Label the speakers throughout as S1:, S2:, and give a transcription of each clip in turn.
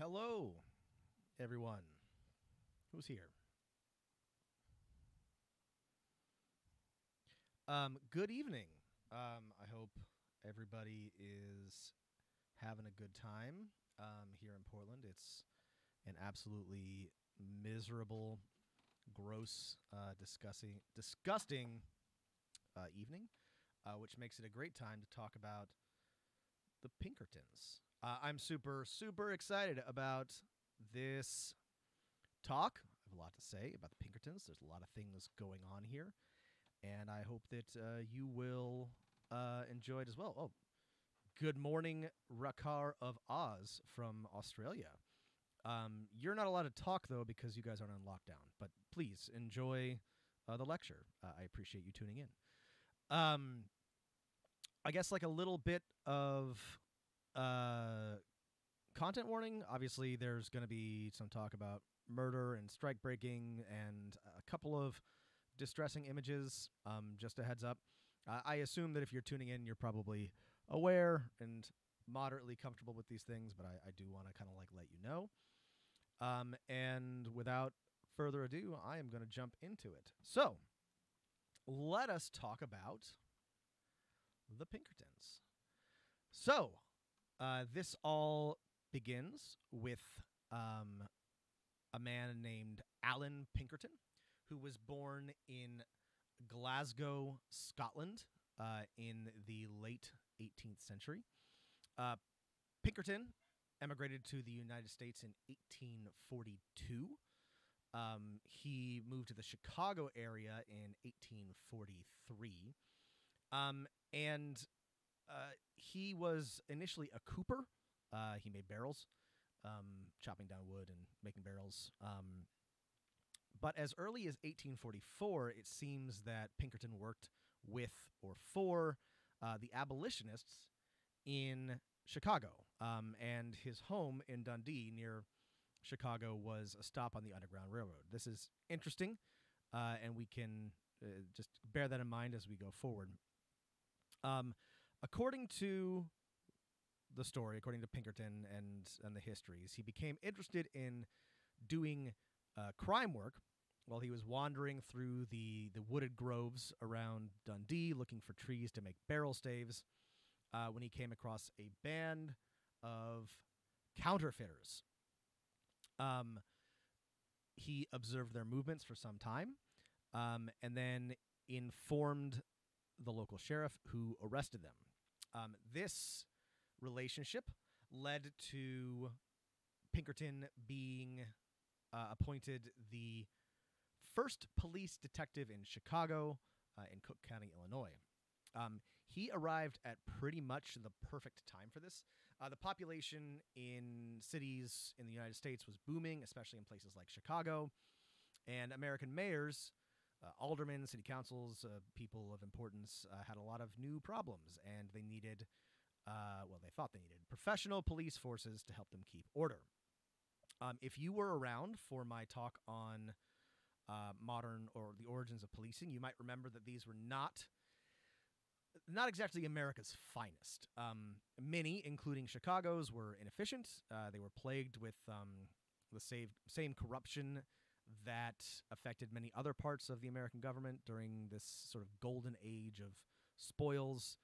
S1: Hello, everyone. Who's here? Um, good evening. Um, I hope everybody is having a good time um, here in Portland. It's an absolutely miserable, gross, uh, disgusting, disgusting uh, evening, uh, which makes it a great time to talk about the Pinkertons. Uh, I'm super, super excited about this talk. I have a lot to say about the Pinkertons. There's a lot of things going on here, and I hope that uh, you will uh, enjoy it as well. Oh, good morning, Rakar of Oz from Australia. Um, you're not allowed to talk though because you guys aren't on lockdown. But please enjoy uh, the lecture. Uh, I appreciate you tuning in. Um, I guess like a little bit of uh, content warning. Obviously, there's going to be some talk about murder and strike breaking and a couple of distressing images. Um, just a heads up. Uh, I assume that if you're tuning in, you're probably aware and moderately comfortable with these things, but I, I do want to kind of like let you know. Um, and without further ado, I am going to jump into it. So, let us talk about the Pinkertons. So, uh, this all begins with um, a man named Allan Pinkerton, who was born in Glasgow, Scotland, uh, in the late 18th century. Uh, Pinkerton emigrated to the United States in 1842. Um, he moved to the Chicago area in 1843. Um, and uh, he was initially a cooper. Uh, he made barrels, um, chopping down wood and making barrels. Um, but as early as 1844, it seems that Pinkerton worked with or for uh, the abolitionists in Chicago. Um, and his home in Dundee near Chicago was a stop on the Underground Railroad. This is interesting, uh, and we can uh, just bear that in mind as we go forward. Um, according to the story, according to Pinkerton and and the histories, he became interested in doing uh, crime work while he was wandering through the the wooded groves around Dundee, looking for trees to make barrel staves. Uh, when he came across a band of counterfeiters, um, he observed their movements for some time, um, and then informed the local sheriff, who arrested them. Um, this relationship led to Pinkerton being uh, appointed the first police detective in Chicago, uh, in Cook County, Illinois. Um, he arrived at pretty much the perfect time for this. Uh, the population in cities in the United States was booming, especially in places like Chicago, and American mayors uh, aldermen, city councils, uh, people of importance uh, had a lot of new problems, and they needed, uh, well, they thought they needed professional police forces to help them keep order. Um, if you were around for my talk on uh, modern or the origins of policing, you might remember that these were not. Not exactly America's finest. Um, many, including Chicago's, were inefficient. Uh, they were plagued with um, the same, same corruption that affected many other parts of the American government during this sort of golden age of spoils.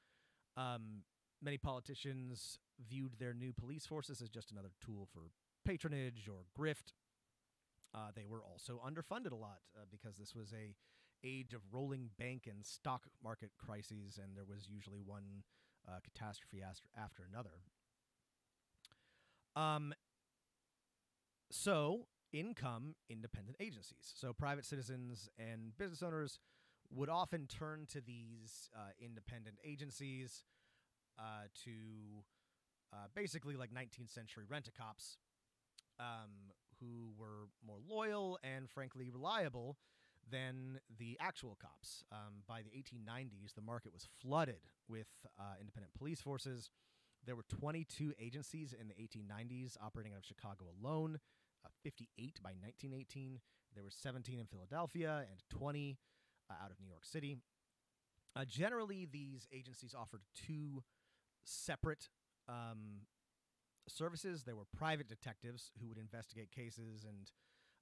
S1: Um, many politicians viewed their new police forces as just another tool for patronage or grift. Uh, they were also underfunded a lot uh, because this was a age of rolling bank and stock market crises, and there was usually one uh, catastrophe after, after another. Um, so income independent agencies. So private citizens and business owners would often turn to these uh, independent agencies uh, to uh, basically like 19th century rent a cops um, who were more loyal and frankly reliable than the actual cops. Um, by the 1890s, the market was flooded with uh, independent police forces. There were 22 agencies in the 1890s operating out of Chicago alone uh, 58 by 1918. There were 17 in Philadelphia and 20 uh, out of New York City. Uh, generally, these agencies offered two separate um, services. There were private detectives who would investigate cases and,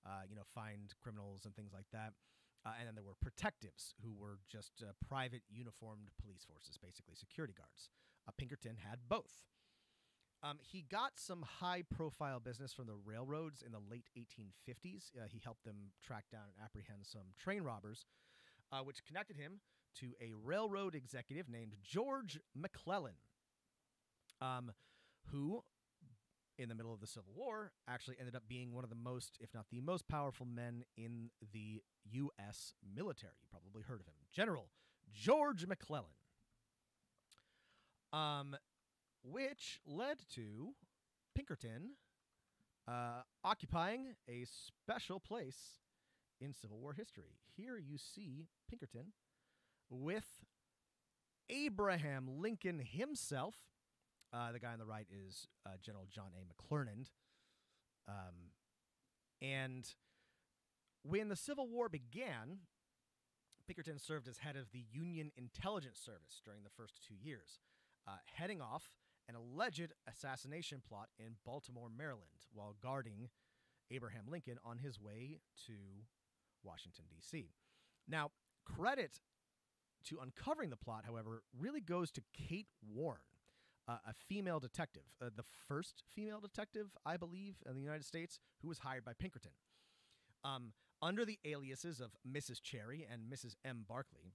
S1: uh, you know, find criminals and things like that. Uh, and then there were protectives who were just uh, private uniformed police forces, basically security guards. Pinkerton had both. Um, he got some high profile business from the railroads in the late 1850s. Uh, he helped them track down and apprehend some train robbers, uh, which connected him to a railroad executive named George McClellan, um, who, in the middle of the Civil War, actually ended up being one of the most, if not the most powerful men in the U.S. military. You probably heard of him. General George McClellan. Um, which led to Pinkerton uh, occupying a special place in Civil War history. Here you see Pinkerton with Abraham Lincoln himself. Uh, the guy on the right is uh, General John A. McClernand. Um, and when the Civil War began, Pinkerton served as head of the Union Intelligence Service during the first two years, uh, heading off an alleged assassination plot in Baltimore, Maryland, while guarding Abraham Lincoln on his way to Washington, D.C. Now, credit to uncovering the plot, however, really goes to Kate Warne, uh, a female detective, uh, the first female detective, I believe, in the United States who was hired by Pinkerton. Um, under the aliases of Mrs. Cherry and Mrs. M. Barkley,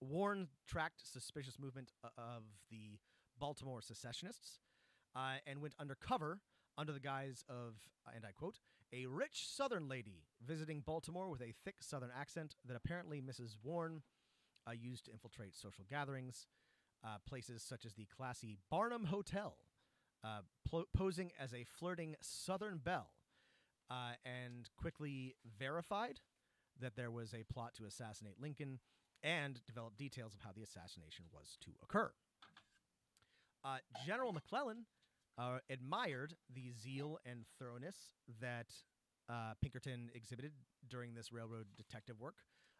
S1: Warne tracked suspicious movement uh, of the Baltimore secessionists uh, and went undercover under the guise of, and I quote, a rich Southern lady visiting Baltimore with a thick Southern accent that apparently Mrs. Warne uh, used to infiltrate social gatherings, uh, places such as the classy Barnum Hotel, uh, pl- posing as a flirting Southern belle, uh, and quickly verified that there was a plot to assassinate Lincoln and developed details of how the assassination was to occur. Uh, General McClellan uh, admired the zeal and thoroughness that uh, Pinkerton exhibited during this railroad detective work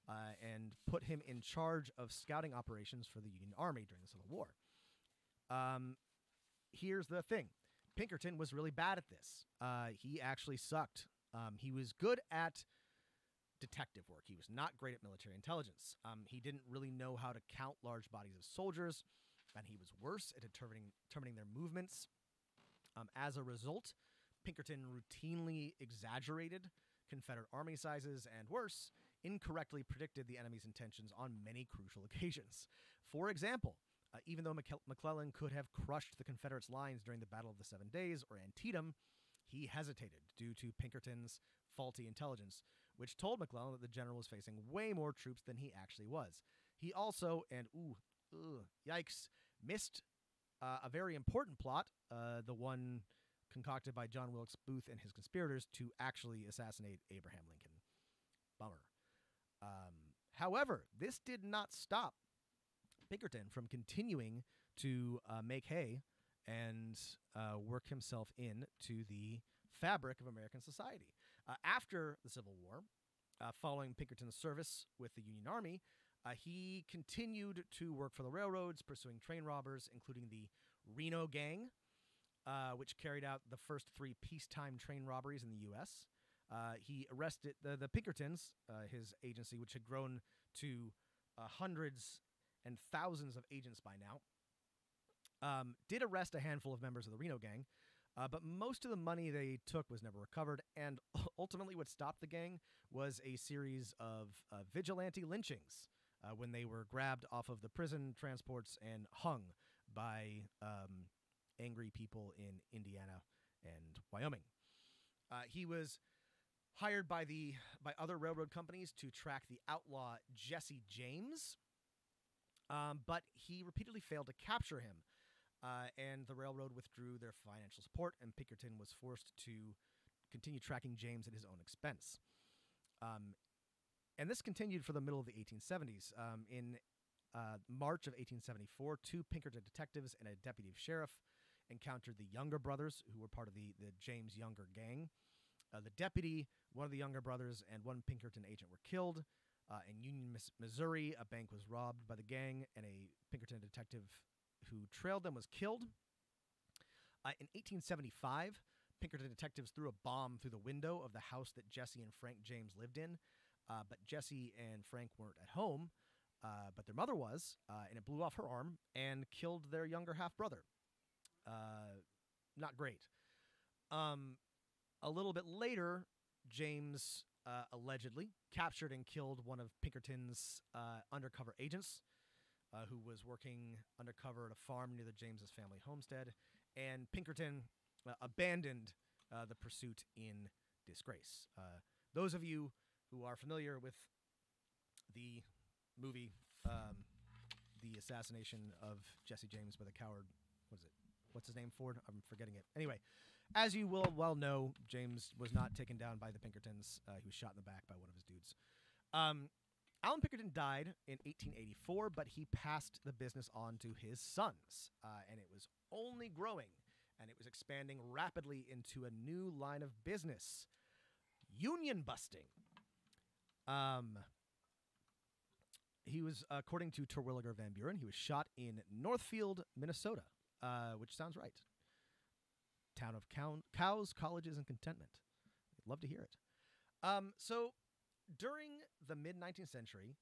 S1: uh, and put him in charge of scouting operations for the Union Army during the Civil War. Um, here's the thing Pinkerton was really bad at this. Uh, he actually sucked. Um, he was good at detective work. He was not great at military intelligence. Um, he didn't really know how to count large bodies of soldiers, and he was worse at determining, determining their movements. Um, as a result, Pinkerton routinely exaggerated Confederate army sizes and, worse, incorrectly predicted the enemy's intentions on many crucial occasions. For example, uh, even though McClellan could have crushed the Confederates' lines during the Battle of the Seven Days or Antietam, he hesitated due to Pinkerton's faulty intelligence, which told McClellan that the general was facing way more troops than he actually was. He also, and ooh, ugh, yikes, missed uh, a very important plot, uh, the one concocted by John Wilkes Booth and his conspirators to actually assassinate Abraham Lincoln. Bummer. Um, however, this did not stop Pinkerton from continuing to uh, make hay and uh, work himself in to the fabric of American society. Uh, after the Civil War, uh, following Pinkerton's service with the Union Army, uh, he continued to work for the railroads, pursuing train robbers, including the Reno Gang, uh, which carried out the first three peacetime train robberies in the U.S. Uh, he arrested the, the Pinkertons, uh, his agency, which had grown to uh, hundreds and thousands of agents by now, um, did arrest a handful of members of the Reno gang. Uh, but most of the money they took was never recovered, and ultimately, what stopped the gang was a series of uh, vigilante lynchings uh, when they were grabbed off of the prison transports and hung by um, angry people in Indiana and Wyoming. Uh, he was hired by the by other railroad companies to track the outlaw Jesse James, um, but he repeatedly failed to capture him, uh, and the railroad withdrew their financial support, and Pinkerton was forced to continue tracking James at his own expense. Um, and this continued for the middle of the 1870s. Um, in uh, March of 1874, two Pinkerton detectives and a deputy sheriff encountered the Younger brothers, who were part of the, the James Younger gang. Uh, the deputy, one of the Younger brothers, and one Pinkerton agent were killed. Uh, in Union, Missouri, a bank was robbed by the gang, and a Pinkerton detective who trailed them was killed. Uh, in 1875, Pinkerton detectives threw a bomb through the window of the house that Jesse and Frank James lived in, uh, but Jesse and Frank weren't at home. Uh, but their mother was, uh, and it blew off her arm and killed their younger half brother. Uh, not great. Um, a little bit later, James uh, allegedly captured and killed one of Pinkerton's uh, undercover agents, who was working undercover at a farm near the James's family homestead, and Pinkerton abandoned the pursuit in disgrace. those of you who are familiar with the movie, um, the assassination of Jesse James by the coward. What is it? What's his name? Ford. I'm forgetting it. Anyway, as you will well know, James was not taken down by the Pinkertons. Uh, he was shot in the back by one of his dudes. Um, Allan Pinkerton died in 1884, but he passed the business on to his sons, uh, and it was only growing, and it was expanding rapidly into a new line of business: union busting. Um, he was, according to Terwilliger Van Buren, he was shot in Northfield, Minnesota, uh, which sounds right. Town of cow- cows, colleges, and contentment. I'd love to hear it. Um, so during the mid 19th century,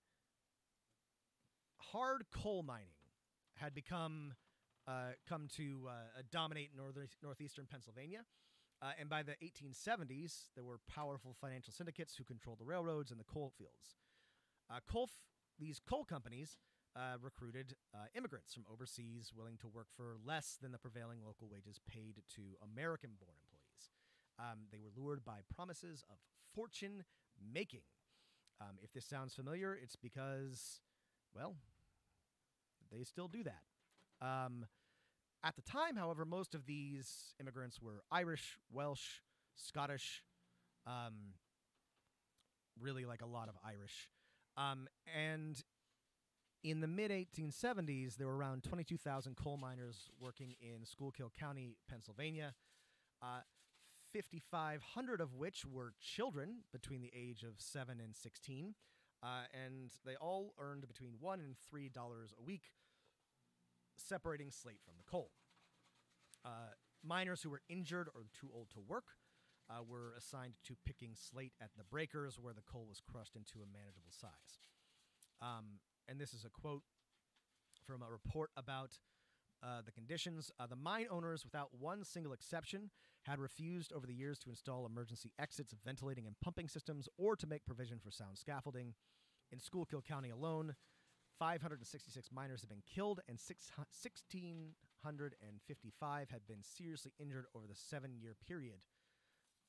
S1: hard coal mining had become uh, come to uh, dominate northern northeastern Pennsylvania. Uh, and by the 1870s, there were powerful financial syndicates who controlled the railroads and the coal fields. Uh, coal f- these coal companies uh, recruited uh, immigrants from overseas willing to work for less than the prevailing local wages paid to American born employees. Um, they were lured by promises of fortune making. Um, if this sounds familiar, it's because, well, they still do that. Um, at the time, however, most of these immigrants were Irish, Welsh, Scottish, um, really like a lot of Irish. Um, and in the mid 1870s, there were around 22,000 coal miners working in Schuylkill County, Pennsylvania. Uh, 5,500 of which were children between the age of 7 and 16. Uh, and they all earned between 1 and $3 a week, separating slate from the coal. Uh, miners who were injured or too old to work uh, were assigned to picking slate at the breakers where the coal was crushed into a manageable size. Um, and this is a quote from a report about uh, the conditions. Uh, the mine owners, without one single exception, had refused over the years to install emergency exits, ventilating and pumping systems, or to make provision for sound scaffolding. In Schuylkill County alone, 566 miners have been killed, and 1,655 had been seriously injured over the seven year period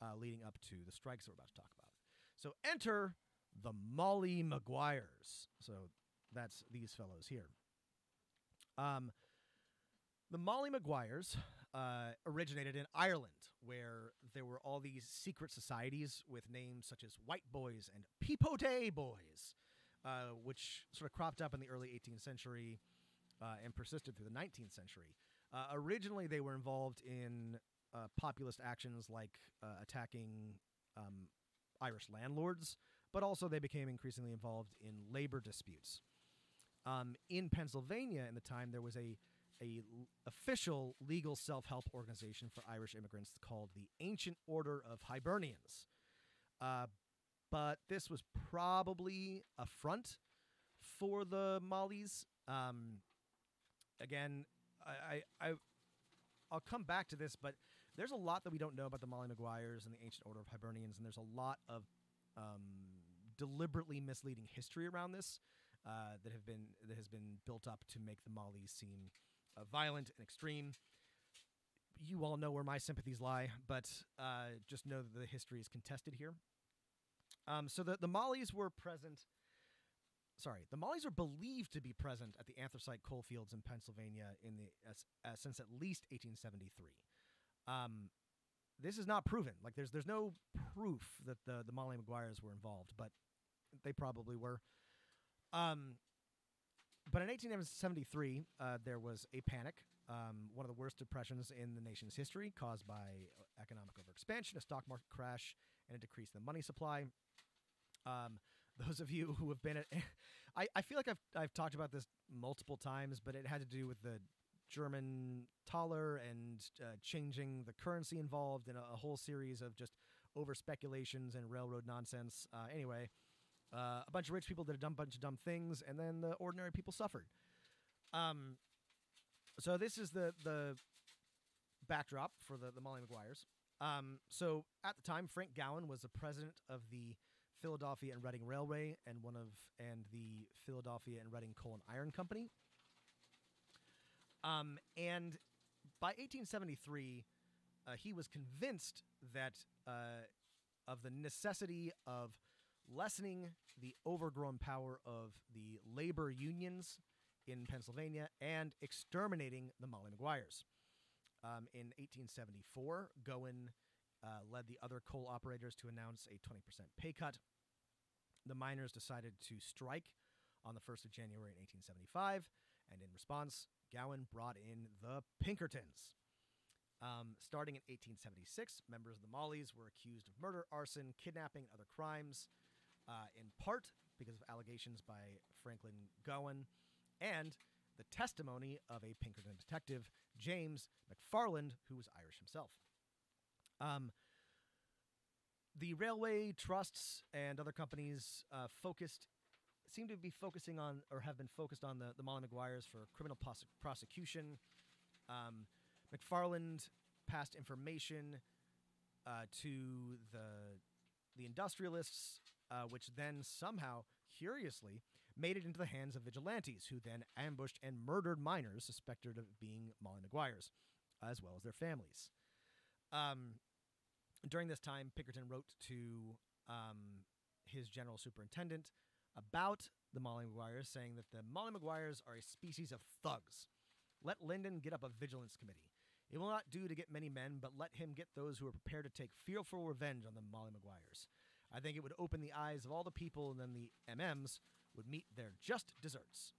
S1: uh, leading up to the strikes that we're about to talk about. So enter the Molly Maguires. So that's these fellows here. Um, the Molly Maguires uh, originated in Ireland, where there were all these secret societies with names such as White Boys and Peep o' Day Boys, uh, which sort of cropped up in the early 18th century uh, and persisted through the 19th century. Uh, originally, they were involved in uh, populist actions like uh, attacking um, Irish landlords, but also they became increasingly involved in labor disputes. Um, in Pennsylvania, in the time, there was a a official legal self help organization for Irish immigrants called the Ancient Order of Hibernians. Uh, but this was probably a front for the Mollies. Um, again, I, I, I I'll come back to this, but there's a lot that we don't know about the Molly Maguires and the Ancient Order of Hibernians, and there's a lot of um, deliberately misleading history around this uh, that have been that has been built up to make the Mollies seem uh, violent and extreme. You all know where my sympathies lie, but uh, just know that the history is contested here. Um, so the the Mollies were present. Sorry, the Mollies are believed to be present at the anthracite coal fields in Pennsylvania in the uh, since at least 1873. Um, this is not proven. Like there's there's no proof that the the Molly Maguires were involved, but they probably were. Um, but in 1873, uh, there was a panic, um, one of the worst depressions in the nation's history, caused by economic overexpansion, a stock market crash, and a decrease in the money supply. Um, those of you who have been at, I, I feel like I've I've talked about this multiple times, but it had to do with the German thaler and uh, changing the currency involved in a, a, whole series of just over speculations and railroad nonsense. Uh, anyway, uh, a bunch of rich people did a dumb bunch of dumb things, and then the ordinary people suffered. Um, so this is the the backdrop for the the Molly Maguires. Um, so at the time, Frank Gowen was the president of the Philadelphia and Reading Railway and one of and the Philadelphia and Reading Coal and Iron Company. Um, and by 1873, uh, he was convinced that uh, of the necessity of lessening the overgrown power of the labor unions in Pennsylvania and exterminating the Molly Maguires. Um, in 1874, Gowen uh, led the other coal operators to announce a 20% pay cut. The miners decided to strike on the 1st of January in 1875, and in response, Gowen brought in the Pinkertons. Um, starting in 1876, members of the Mollies were accused of murder, arson, kidnapping, and other crimes, uh, in part because of allegations by Franklin Gowen and the testimony of a Pinkerton detective, James McParland, who was Irish himself. Um, the railway trusts and other companies uh, focused seem to be focusing on or have been focused on the, the Molly Maguires for criminal prosecution. Um, McParland passed information uh, to the the industrialists, uh, which then somehow, curiously, made it into the hands of vigilantes, who then ambushed and murdered miners suspected of being Molly Maguires, as well as their families. Um, during this time, Pinkerton wrote to um, his general superintendent about the Molly Maguires, saying that the Molly Maguires are a species of thugs. Let Linden get up a vigilance committee. It will not do to get many men, but let him get those who are prepared to take fearful revenge on the Molly Maguires. I think it would open the eyes of all the people, and then the MMs would meet their just deserts.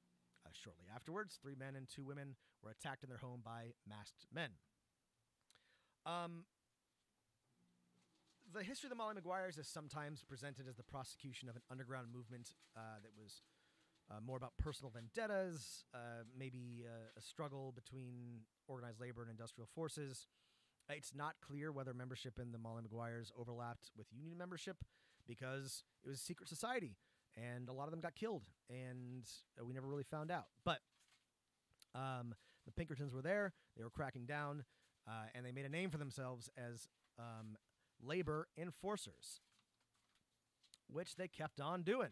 S1: Uh, shortly afterwards, three men and two women were attacked in their home by masked men. Um, the history of the Molly Maguires is sometimes presented as the prosecution of an underground movement uh, that was uh, more about personal vendettas, uh, maybe uh, a struggle between organized labor and industrial forces. It's not clear whether membership in the Molly Maguires overlapped with union membership because it was a secret society and a lot of them got killed, and we never really found out. But um, the Pinkertons were there, they were cracking down, uh, and they made a name for themselves as um, labor enforcers, which they kept on doing.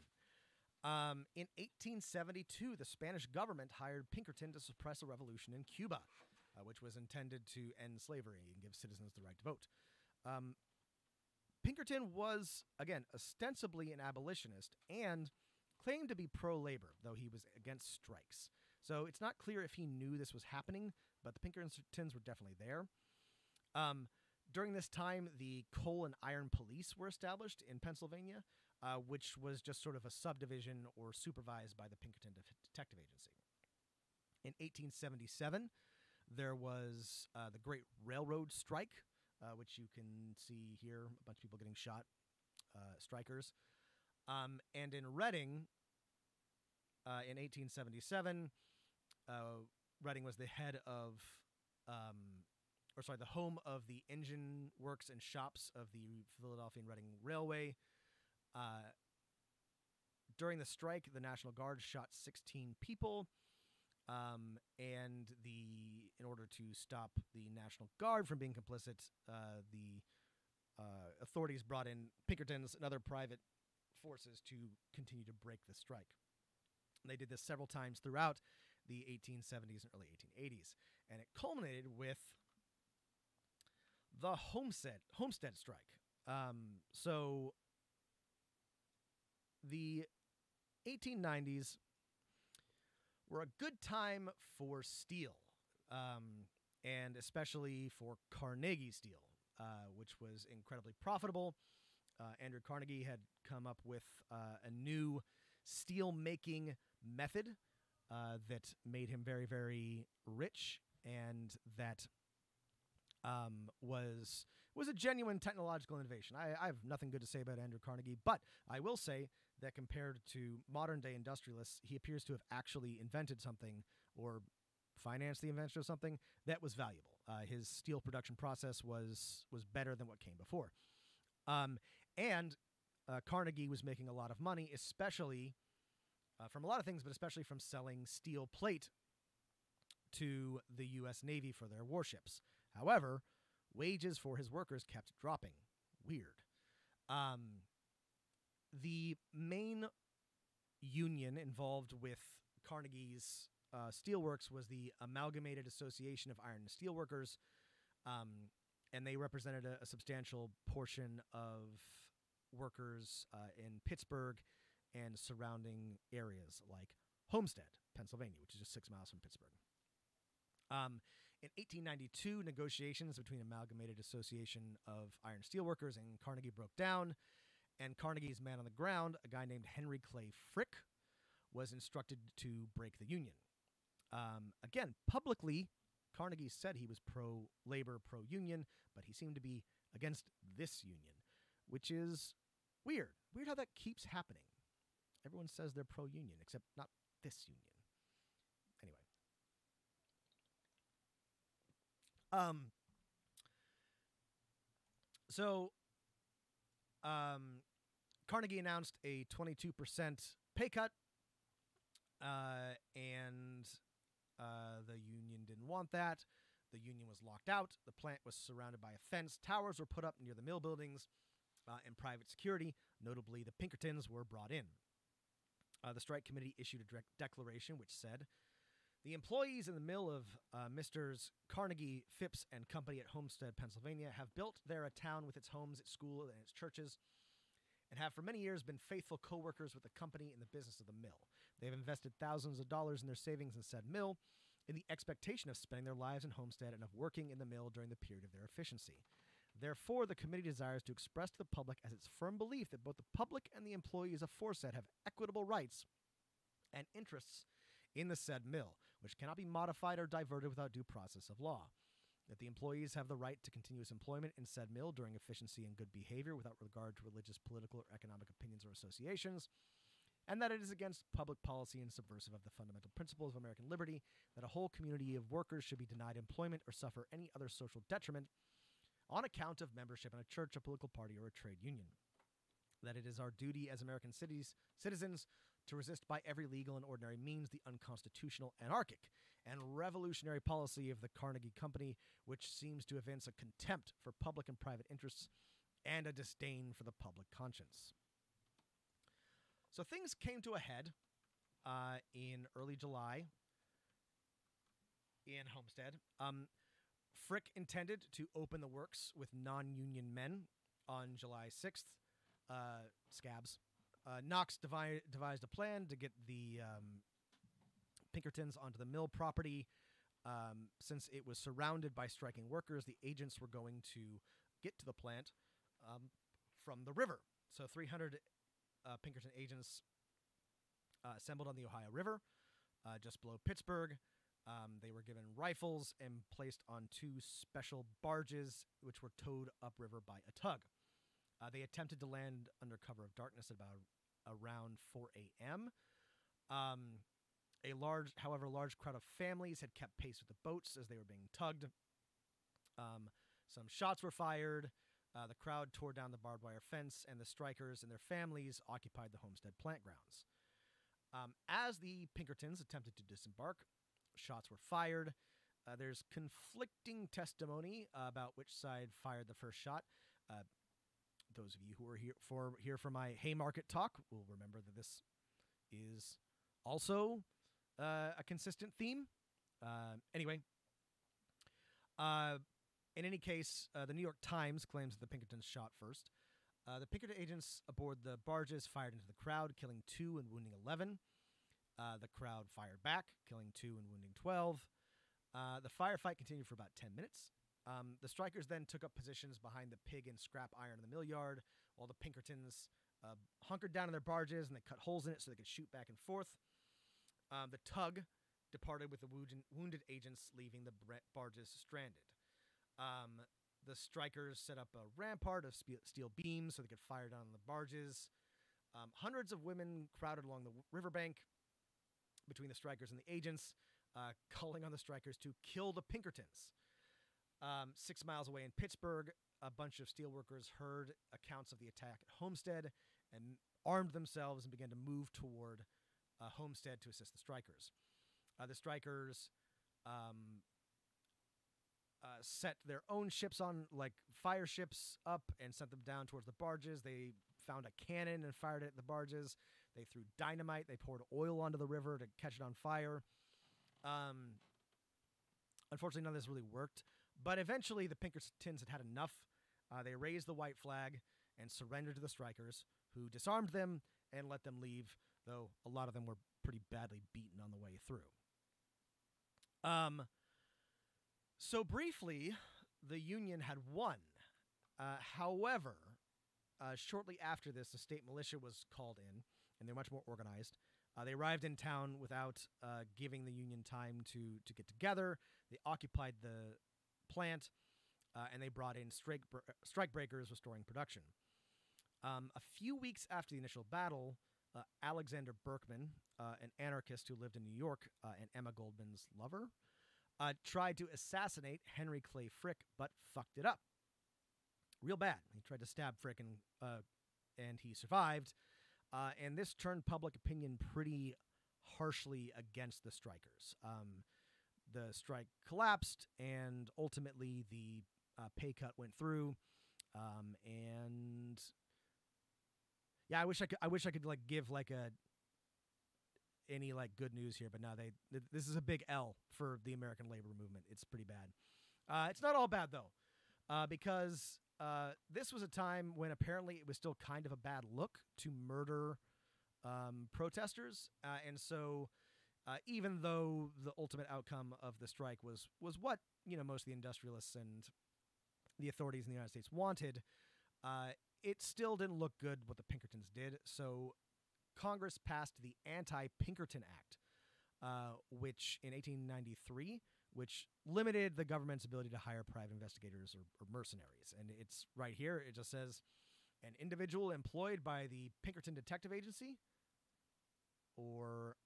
S1: Um, in 1872, the Spanish government hired Pinkerton to suppress a revolution in Cuba, uh, which was intended to end slavery and give citizens the right to vote. Um, Pinkerton was, again, ostensibly an abolitionist and claimed to be pro labor, though he was against strikes. So it's not clear if he knew this was happening, but the Pinkertons were definitely there. Um, during this time, the coal and iron police were established in Pennsylvania, uh, which was just sort of a subdivision or supervised by the Pinkerton De- Detective Agency. In 1877, there was uh, the Great Railroad Strike, uh, which you can see here a bunch of people getting shot, uh, strikers. Um, and in Reading, uh, in 1877, uh, Reading was the head of um, or sorry, the home of the engine works and shops of the Philadelphia and Reading Railway. Uh, during the strike, the National Guard shot 16 people. Um, and the in order to stop the National Guard from being complicit, uh, the uh, authorities brought in Pinkertons and other private forces to continue to break the strike. And they did this several times throughout the 1870s and early 1880s, and it culminated with the homestead homestead strike. Um, so the 1890s were a good time for steel, um, and especially for Carnegie Steel, uh, which was incredibly profitable. Uh, Andrew Carnegie had come up with uh, a new steel making method uh, that made him very, very rich, and that um, was was a genuine technological innovation. I, I, have nothing good to say about Andrew Carnegie, but I will say that compared to modern day industrialists, he appears to have actually invented something or financed the invention of something that was valuable. Uh, his steel production process was was better than what came before, um, and uh, Carnegie was making a lot of money, especially uh, from a lot of things, but especially from selling steel plate to the U.S. Navy for their warships. However, wages for his workers kept dropping. Weird. Um, the main union involved with Carnegie's uh, steelworks was the Amalgamated Association of Iron and Steelworkers, um, and they represented a, a, substantial portion of workers uh, in Pittsburgh and surrounding areas like Homestead, Pennsylvania, which is just six miles from Pittsburgh. Um, in 1892, negotiations between Amalgamated Association of Iron Steelworkers and Carnegie broke down, and Carnegie's man on the ground, a guy named Henry Clay Frick, was instructed to break the union. Um, again, publicly, Carnegie said he was pro labor, pro union, but he seemed to be against this union, which is weird. Weird how that keeps happening. Everyone says they're pro union, except not this union. Anyway. Um, so, um, Carnegie announced a 22% pay cut, uh, and uh, the union didn't want that. The union was locked out. The plant was surrounded by a fence. Towers were put up near the mill buildings, uh, and private security, notably the Pinkertons, were brought in. Uh, the strike committee issued a declaration which said the employees in the mill of uh, Misters Carnegie, Phipps, and Company at Homestead, Pennsylvania, have built there a town with its homes, its school, and its churches, and have for many years been faithful co workers with the company in the business of the mill. They have invested thousands of dollars in their savings in said mill in the expectation of spending their lives in Homestead and of working in the mill during the period of their efficiency. Therefore, the committee desires to express to the public as its firm belief that both the public and the employees aforesaid have equitable rights and interests in the said mill, which cannot be modified or diverted without due process of law. That the employees have the right to continuous employment in said mill during efficiency and good behavior without regard to religious, political, or economic opinions or associations. And that it is against public policy and subversive of the fundamental principles of American liberty that a whole community of workers should be denied employment or suffer any other social detriment on account of membership in a church, a political party, or a trade union. That it is our duty as American cities, citizens to resist by every legal and ordinary means the unconstitutional, anarchic, and revolutionary policy of the Carnegie Company, which seems to evince a contempt for public and private interests and a disdain for the public conscience. So things came to a head uh, in early July in Homestead. Um, Frick intended to open the works with non union men on July 6th. Uh, scabs. Uh, Knox devi- devised a plan to get the um, Pinkertons onto the mill property. Um, since it was surrounded by striking workers, the agents were going to get to the plant um, from the river. So 300 uh, Pinkerton agents uh, assembled on the Ohio River uh, just below Pittsburgh. Um, they were given rifles and placed on two special barges, which were towed upriver by a tug. Uh, they attempted to land under cover of darkness at about around 4 a.m. Um, a large, however, large crowd of families had kept pace with the boats as they were being tugged. Um, some shots were fired. Uh, the crowd tore down the barbed wire fence, and the strikers and their families occupied the homestead plant grounds. Um, as the Pinkertons attempted to disembark, shots were fired. Uh, there's conflicting testimony about which side fired the first shot. Uh, those of you who are here for here for my Haymarket talk will remember that this is also uh, a consistent theme. Uh, anyway, uh, in any case, uh, the New York Times claims that the Pinkertons shot first. the Pinkerton agents aboard the barges fired into the crowd, killing two and wounding 11. Uh, the crowd fired back, killing two and wounding 12. Uh, the firefight continued for about 10 minutes. Um, the strikers then took up positions behind the pig and scrap iron in the mill yard, while the Pinkertons uh, hunkered down in their barges and they cut holes in it so they could shoot back and forth. Um, the tug departed with the wounded, agents, leaving the barges stranded. Um, the strikers set up a rampart of steel beams so they could fire down on the barges. Um, hundreds of women crowded along the riverbank between the strikers and the agents. uh, calling on the strikers to kill the Pinkertons. Um, six miles away in Pittsburgh, a bunch of steelworkers heard accounts of the attack at Homestead and armed themselves and began to move toward uh, Homestead to assist the strikers. Uh, the strikers um, uh, set their own ships on, like fire ships, up and sent them down towards the barges. They found a cannon and fired it at the barges. They threw dynamite. They poured oil onto the river to catch it on fire. Um, unfortunately, none of this really worked. But eventually, the Pinkertons had had enough. Uh, they raised the white flag and surrendered to the strikers, who disarmed them and let them leave, though a lot of them were pretty badly beaten on the way through. Um, so briefly, the Union had won. Uh, however, uh, shortly after this, the state militia was called in, and they're much more organized. Uh, they arrived in town without uh, giving the Union time to to get together. They occupied the plant, uh, and they brought in strike strike breakers, restoring production. Um, a few weeks after the initial battle, uh, Alexander Berkman, uh, an anarchist who lived in New York uh, and Emma Goldman's lover, tried to assassinate Henry Clay Frick, but fucked it up real bad. He tried to stab Frick and and he survived. Uh, and this turned public opinion pretty harshly against the strikers. Um, the strike collapsed, and ultimately the uh, pay cut went through. Um, and yeah, I wish I could. I wish I could like give like a any like good news here, but no, they th- this is a big L for the American labor movement. It's pretty bad. Uh, it's not all bad though, uh, because uh, this was a time when apparently it was still kind of a bad look to murder um, protesters, uh, and so uh, even though the ultimate outcome of the strike was was what you know most of the industrialists and the authorities in the United States wanted, uh, it still didn't look good what the Pinkertons did. So Congress passed the Anti-Pinkerton Act, uh, which in 1893 which limited the government's ability to hire private investigators or, or, mercenaries. And it's right here. It just says an individual employed by the Pinkerton Detective Agency or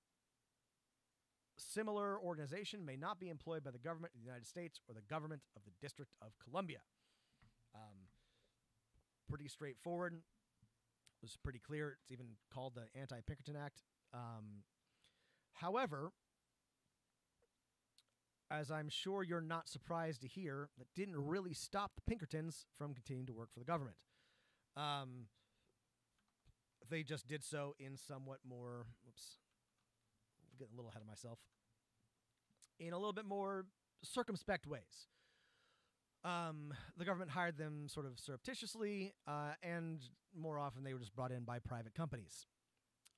S1: similar organization may not be employed by the government of the United States or the government of the District of Columbia. Um, pretty straightforward. It was pretty clear. It's even called the Anti Pinkerton Act. Um, however, as I'm sure you're not surprised to hear, that didn't really stop the Pinkertons from continuing to work for the government. Um, they just did so in somewhat more, whoops, I'm getting a little ahead of myself, in a little bit more circumspect ways. Um, the government hired them sort of surreptitiously, uh, and more often they were just brought in by private companies.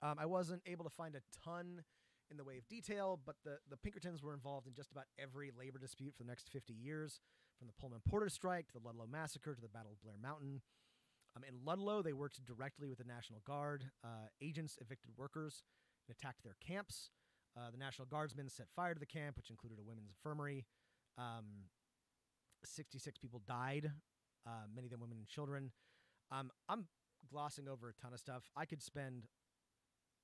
S1: Um, I wasn't able to find a ton in the way of detail, but the, the Pinkertons were involved in just about every labor dispute for the next 50 years, from the Pullman Porter strike to the Ludlow massacre to the Battle of Blair Mountain. Um, in Ludlow, they worked directly with the National Guard. Uh, agents evicted workers and attacked their camps. Uh, the National Guardsmen set fire to the camp, which included a women's infirmary. Um, 66 people died, uh, many of them women and children. Um, I'm glossing over a ton of stuff. I could spend,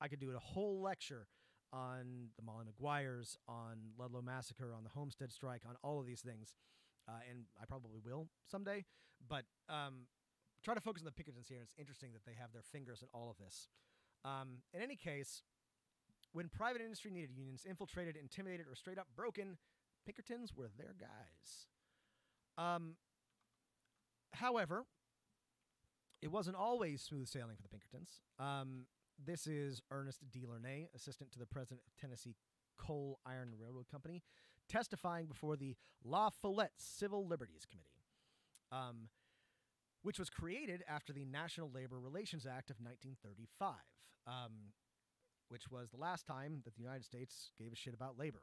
S1: I could do a whole lecture on the Molly Maguires, on Ludlow Massacre, on the Homestead Strike, on all of these things. Uh, and I probably will someday. But um, try to focus on the Pinkertons here. It's interesting that they have their fingers in all of this. Um, in any case, when private industry needed unions infiltrated, intimidated, or straight up broken, Pinkertons were their guys. Um, however, it wasn't always smooth sailing for the Pinkertons. Um, this is Ernest D. Lernay, assistant to the president of Tennessee Coal Iron Railroad Company, testifying before the La Follette Civil Liberties Committee, um, which was created after the National Labor Relations Act of 1935, um, which was the last time that the United States gave a shit about labor.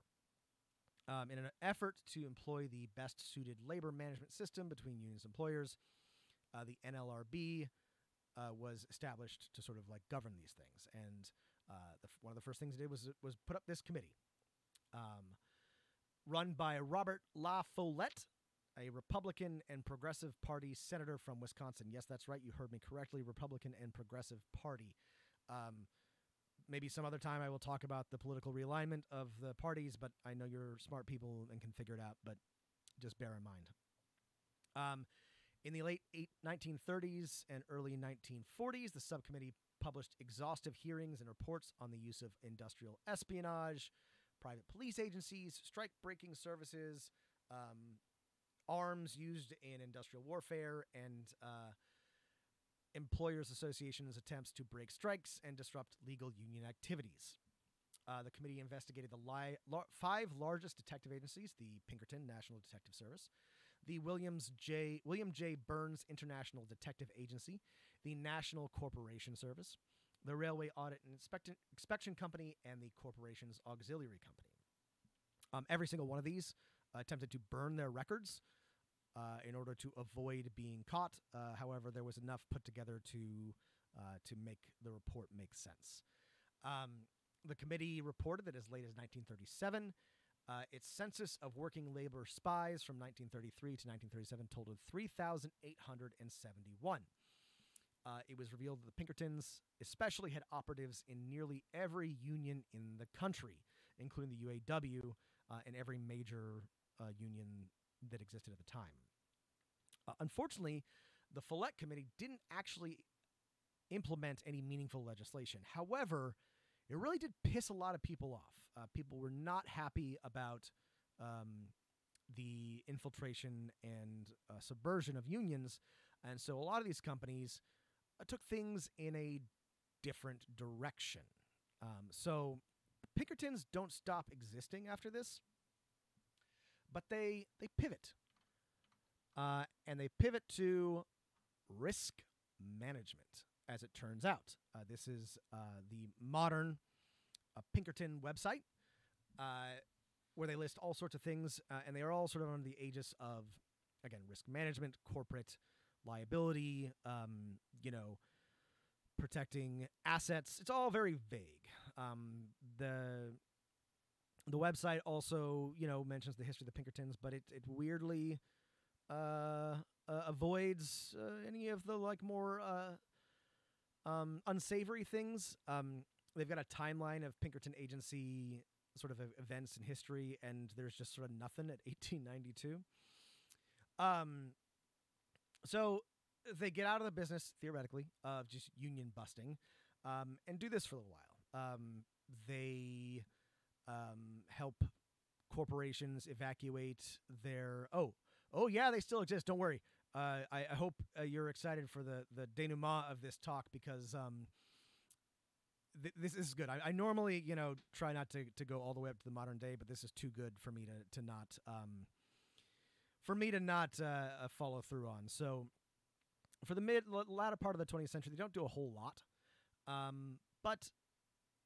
S1: Um, in an effort to employ the best suited labor management system between unions and employers, uh, the NLRB uh, was established to sort of like govern these things. And uh, the, one of the first things it did was was put up this committee, um, run by Robert La Follette, a Republican and Progressive Party senator from Wisconsin. Yes, that's right. You heard me correctly. Republican and Progressive Party. Um, maybe some other time I will talk about the political realignment of the parties, but I know you're smart people and can figure it out, but just bear in mind. Um, in the late 1930s and early 1940s, the subcommittee published exhaustive hearings and reports on the use of industrial espionage, private police agencies, strike breaking services, um, arms used in industrial warfare, and uh, employers' associations' attempts to break strikes and disrupt legal union activities. Uh, the committee investigated the li- five largest detective agencies: the Pinkerton National Detective Service, the Williams J. William J. Burns International Detective Agency, the National Corporation Service, the Railway Audit and Inspect- Inspection Company, and the Corporation's Auxiliary Company. Um, every single one of these attempted to burn their records uh, in order to avoid being caught. Uh, however, there was enough put together to uh, to make the report make sense. Um, the committee reported that as late as 1937, uh, its census of working labor spies from 1933 to 1937 totaled 3,871. Uh, it was revealed that the Pinkertons especially had operatives in nearly every union in the country, including the UAW uh, and every major union that existed at the time. Uh, unfortunately, the Follette Committee didn't actually implement any meaningful legislation. However, it really did piss a lot of people off. Uh, people were not happy about um, the infiltration and uh, subversion of unions, and so a lot of these companies uh, took things in a different direction. Um, so Pinkertons don't stop existing after this, but they they pivot, uh, and they pivot to risk management. As it turns out, uh, this is uh, the modern uh, Pinkerton website, uh, where they list all sorts of things, uh, and they are all sort of under the aegis of again risk management, corporate liability, um, you know, protecting assets. It's all very vague. Um, the the website also, you know, mentions the history of the Pinkertons, but it it weirdly uh, uh, avoids uh, any of the like more uh, um, unsavory things. Um, they've got a timeline of Pinkerton agency sort of events in history, and there's just sort of nothing at 1892. Um, so they get out of the business theoretically of just union busting, um, and do this for a little while. Um, they um, help corporations evacuate their oh oh yeah they still exist. Don't worry. Uh, I, I, hope uh, you're excited for the the denouement of this talk because um, th- this is good. I, I, normally you know try not to, to go all the way up to the modern day, but this is too good for me to to not um, for me to not uh, uh follow through on. So for the mid latter part of the 20th century, they don't do a whole lot, um, but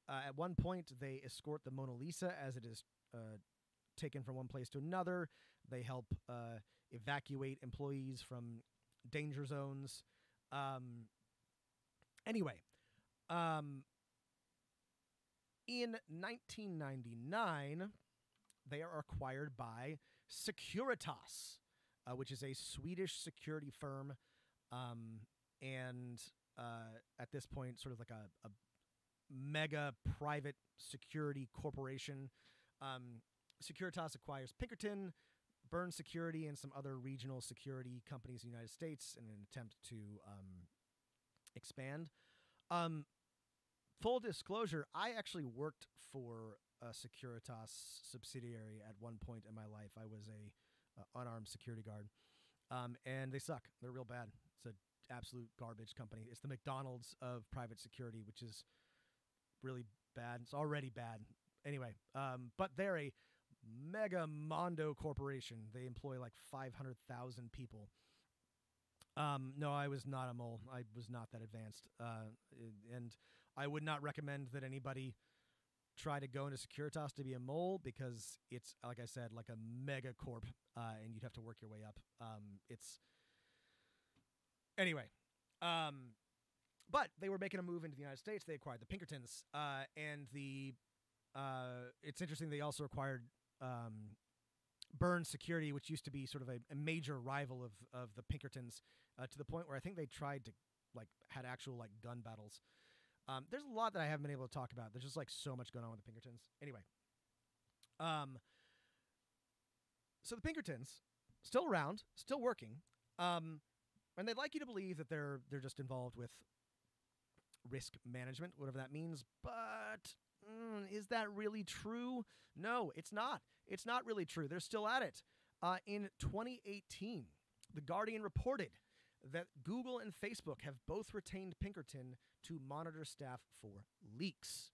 S1: uh, at one point, they escort the Mona Lisa as it is uh, taken from one place to another. They help uh, evacuate employees from danger zones. Um, anyway, um, in 1999, they are acquired by Securitas, uh, which is a Swedish security firm. Um, and uh, at this point, sort of like a, a mega private security corporation. Um, Securitas acquires Pinkerton, Burns Security, and some other regional security companies in the United States in an attempt to um, expand. Um, full disclosure, I actually worked for a Securitas subsidiary at one point in my life. I was a uh, unarmed security guard, um, and they suck. They're real bad. It's an absolute garbage company. It's the McDonald's of private security, which is really bad. It's already bad. Anyway, um, but they're a mega mondo corporation. They employ like 500,000 people. Um, no, I was not a mole. I was not that advanced. Uh, and I would not recommend that anybody try to go into Securitas to be a mole because it's, like I said, like a mega corp, uh, and you'd have to work your way up. Um, it's. Anyway, um, but they were making a move into the United States. They acquired the Pinkertons, uh, and the uh, it's interesting. They also acquired um, Burns Security, which used to be sort of a, a major rival of of the Pinkertons, uh, to the point where I think they tried to like had actual like gun battles. Um, there's a lot that I haven't been able to talk about. There's just like so much going on with the Pinkertons. Anyway, um, so the Pinkertons still around, still working, um, and they'd like you to believe that they're they're just involved with risk management, whatever that means. But mm, is that really true? No, it's not. It's not really true. They're still at it. Uh, in 2018, The Guardian reported that Google and Facebook have both retained Pinkerton to monitor staff for leaks.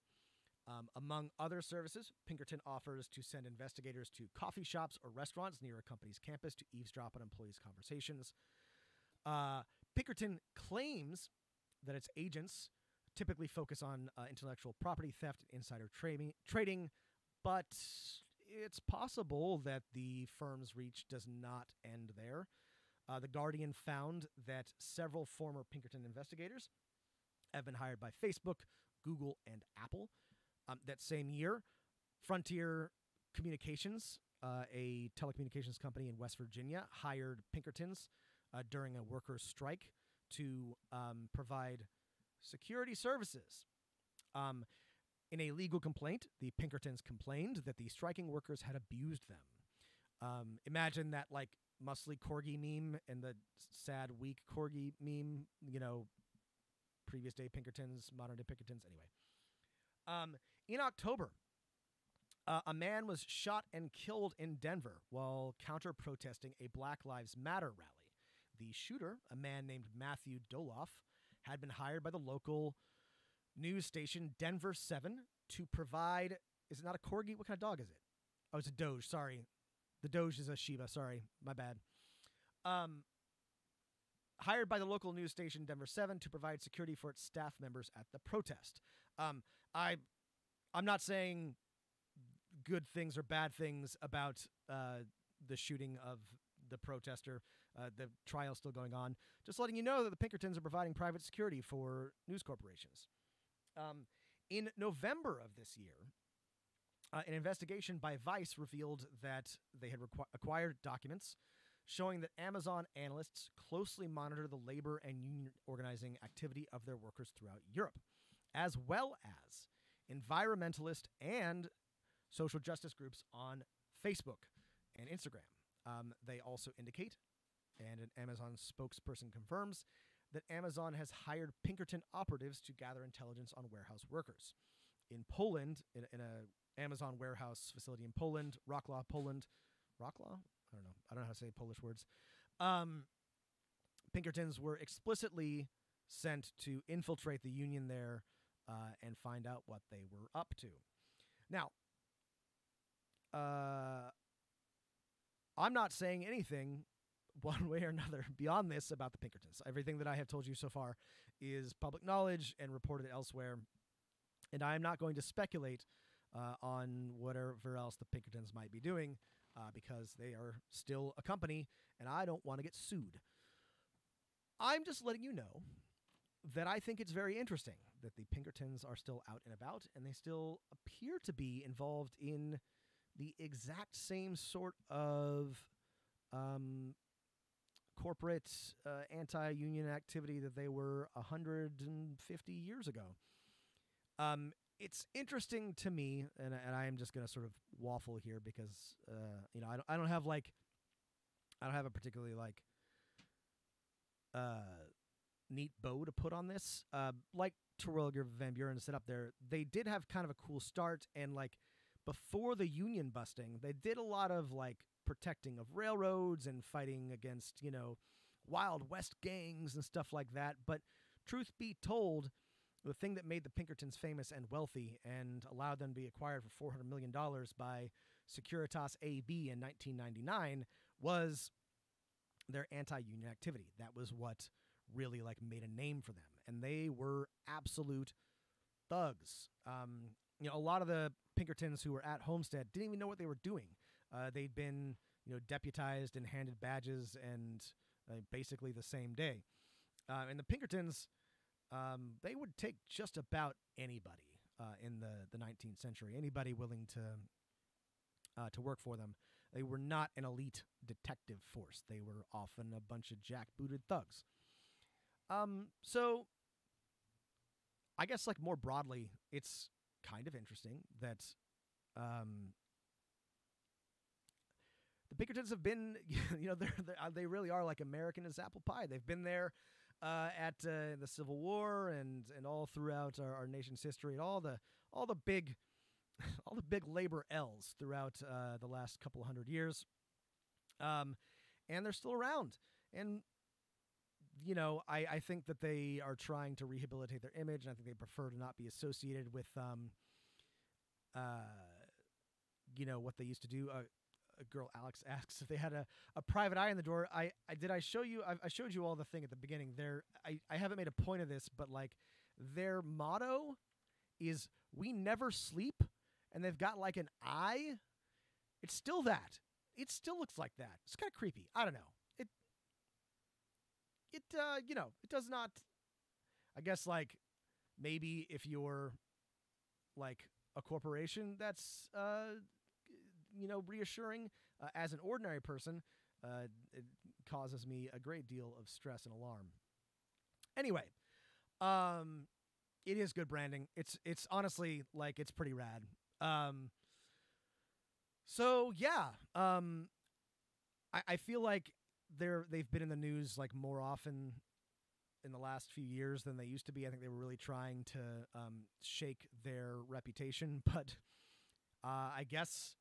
S1: Um, among other services, Pinkerton offers to send investigators to coffee shops or restaurants near a company's campus to eavesdrop on employees' conversations. Uh, Pinkerton claims that its agents typically focus on uh, intellectual property theft and insider trading, trading, but it's possible that the firm's reach does not end there. Uh, the Guardian found that several former Pinkerton investigators have been hired by Facebook, Google, and Apple. Um, that same year, Frontier Communications, uh, a telecommunications company in West Virginia, hired Pinkertons uh, during a workers' strike to um, provide security services. Um, in a legal complaint, the Pinkertons complained that the striking workers had abused them. Um, imagine that, like, muscly corgi meme and the sad, weak corgi meme, you know, previous day Pinkertons, modern day Pinkertons. Anyway, um, in October, uh, a man was shot and killed in Denver while counter protesting a Black Lives Matter rally. The shooter, a man named Matthew Dolloff, had been hired by the local news station Denver 7 to provide. Is it not a corgi? What kind of dog is it? Oh, it's a Doge. Sorry. The Doge is a Shiba. Sorry. My bad. Um, hired by the local news station Denver 7 to provide security for its staff members at the protest. Um, I, I'm not saying good things or bad things about uh, the shooting of the protester. Uh, the trial still going on. Just letting you know that the Pinkertons are providing private security for news corporations. Um, in November of this year, uh, an investigation by Vice revealed that they had requ- acquired documents showing that Amazon analysts closely monitor the labor and union organizing activity of their workers throughout Europe, as well as environmentalist and social justice groups on Facebook and Instagram. Um, they also indicate, and an Amazon spokesperson confirms, that Amazon has hired Pinkerton operatives to gather intelligence on warehouse workers. In Poland, in, in a Amazon warehouse facility in Poland, Wrocław, Poland, Wrocław? I don't know. I don't know how to say Polish words. Um, Pinkertons were explicitly sent to infiltrate the union there uh, and find out what they were up to. Now, uh, I'm not saying anything one way or another beyond this about the Pinkertons. Everything that I have told you so far is public knowledge and reported elsewhere. And I am not going to speculate uh, on whatever else the Pinkertons might be doing uh, because they are still a company and I don't want to get sued. I'm just letting you know that I think it's very interesting that the Pinkertons are still out and about and they still appear to be involved in the exact same sort of um, corporate uh, anti-union activity that they were 150 years ago. Um, it's interesting to me, and, and I am just going to sort of waffle here because uh, you know I don't, I don't have like I don't have a particularly like uh, neat bow to put on this. Uh, like Terwilliger Van Buren set up there, they did have kind of a cool start, and like before the union busting, they did a lot of like protecting of railroads and fighting against, you know, Wild West gangs and stuff like that. But truth be told, the thing that made the Pinkertons famous and wealthy and allowed them to be acquired for $400 million by Securitas AB in 1999 was their anti-union activity. That was what really like made a name for them, and they were absolute thugs. Um, you know, a lot of the Pinkertons who were at Homestead didn't even know what they were doing. Uh, they'd been, you know, deputized and handed badges, and uh, basically the same day. Uh, and the Pinkertons, um, they would take just about anybody uh, in the, the 19th century, anybody willing to uh, to work for them. They were not an elite detective force. They were often a bunch of jackbooted thugs. Um, so I guess like more broadly, it's kind of interesting that um, the Pinkertons have been, you know, they're, they're, uh, they really are like American as apple pie. They've been there uh, at uh, the Civil War and and all throughout our, our, nation's history, and all the all the big all the big labor L's throughout uh, the last couple hundred years. Um, and they're still around. And you know, I, I think that they are trying to rehabilitate their image, and I think they prefer to not be associated with, um, uh, you know, what they used to do. Uh, girl Alex asks if they had a, a private eye in the door. I, I did I show you I, I showed you all the thing at the beginning. There I, I haven't made a point of this, but like their motto is we never sleep and they've got like an eye. It's still that. It still looks like that. It's kind of creepy. I don't know. It it uh you know, it does not I guess like maybe if you're like a corporation that's uh you know, reassuring. Uh, as an ordinary person, uh, it causes me a great deal of stress and alarm. Anyway, um, it is good branding. It's it's honestly like it's pretty rad. Um, so yeah, um, I, I feel like they're they've been in the news like more often in the last few years than they used to be. I think they were really trying to um, shake their reputation, but uh, I guess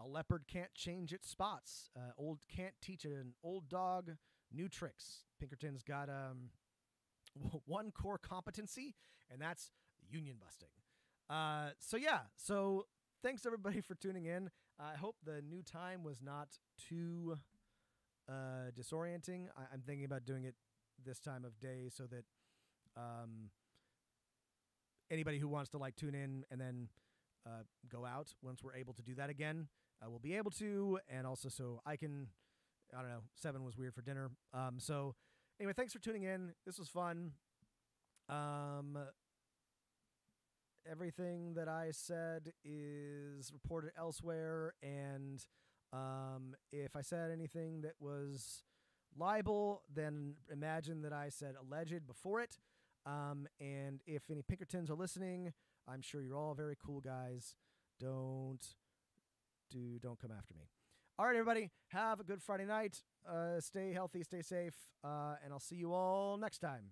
S1: a leopard can't change its spots. Uh, old can't teach an old dog new tricks. Pinkerton's got um, one core competency, and that's union busting. Uh, so yeah, so thanks everybody for tuning in. I hope the new time was not too uh, disorienting. I- am thinking about doing it this time of day so that um, anybody who wants to like tune in and then uh, go out once we're able to do that again I will be able to, and also so I can. I don't know. Seven was weird for dinner. Um. So anyway, thanks for tuning in. This was fun. Um. Everything that I said is reported elsewhere, and um, if I said anything that was libel, then imagine that I said alleged before it. Um, and if any Pinkertons are listening, I'm sure you're all very cool guys. Don't do don't come after me. All right, everybody, have a good Friday night. Uh, stay healthy, stay safe, uh, and I'll see you all next time.